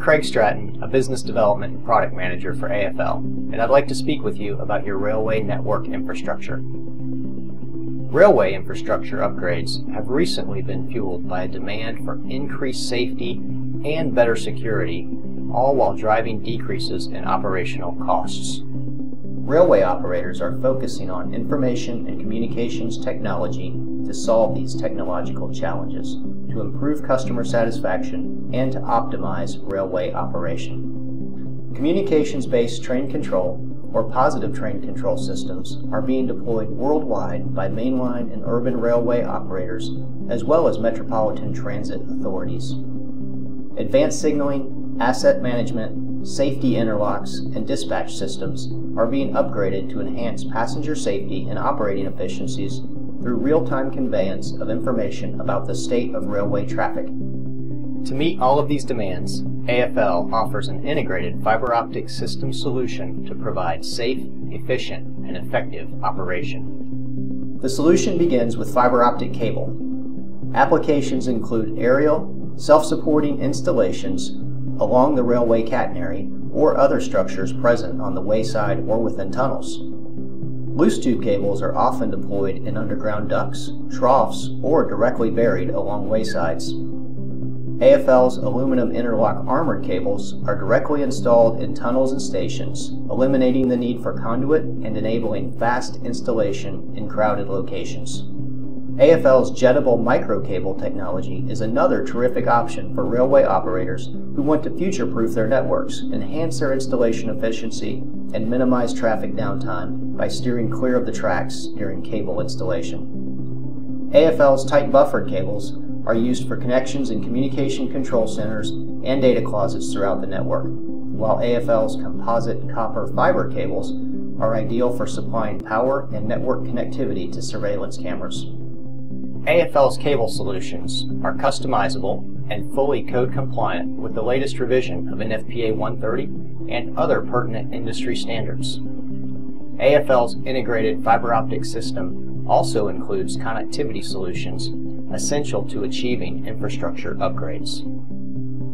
Craig Stratton, a business development and product manager for AFL, and I'd like to speak with you about your railway network infrastructure. Railway infrastructure upgrades have recently been fueled by a demand for increased safety and better security, all while driving decreases in operational costs. Railway operators are focusing on information and communications technology to solve these technological challenges to improve customer satisfaction, and to optimize railway operation. Communications-based train control or positive train control systems are being deployed worldwide by mainline and urban railway operators as well as metropolitan transit authorities. Advanced signaling, asset management, safety interlocks, and dispatch systems are being upgraded to enhance passenger safety and operating efficiencies through real-time conveyance of information about the state of railway traffic. To meet all of these demands, AFL offers an integrated fiber optic system solution to provide safe, efficient, and effective operation. The solution begins with fiber optic cable. Applications include aerial, self-supporting installations along the railway catenary or other structures present on the wayside or within tunnels. Loose tube cables are often deployed in underground ducts, troughs, or directly buried along waysides. AFL's aluminum interlock armored cables are directly installed in tunnels and stations, eliminating the need for conduit and enabling fast installation in crowded locations. AFL's jettable microcable technology is another terrific option for railway operators who want to future-proof their networks, enhance their installation efficiency, and minimize traffic downtime by steering clear of the tracks during cable installation. AFL's tight buffered cables are used for connections in communication control centers and data closets throughout the network, while AFL's composite copper fiber cables are ideal for supplying power and network connectivity to surveillance cameras. AFL's cable solutions are customizable and fully code compliant with the latest revision of NFPA 130 and other pertinent industry standards. AFL's integrated fiber optic system also includes connectivity solutions essential to achieving infrastructure upgrades.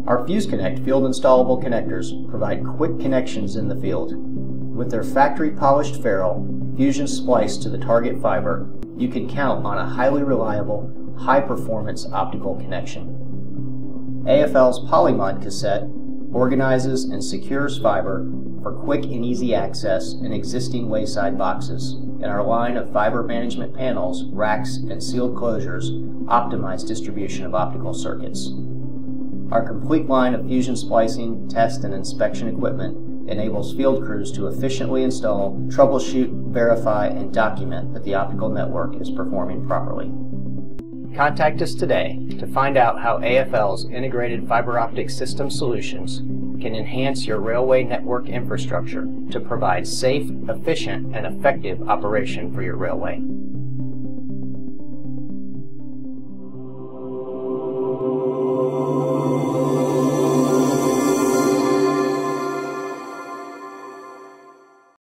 Our FuseConnect field installable connectors provide quick connections in the field. With their factory polished ferrule, fusion spliced to the target fiber, you can count on a highly reliable, high performance optical connection. AFL's Polymod cassette organizes and secures fiber for quick and easy access in existing wayside boxes, and our line of fiber management panels, racks, and sealed closures optimize distribution of optical circuits. Our complete line of fusion splicing, test, and inspection equipment enables field crews to efficiently install, troubleshoot, verify, and document that the optical network is performing properly. Contact us today to find out how AFL's integrated fiber optic system solutions can enhance your railway network infrastructure to provide safe, efficient, and effective operation for your railway.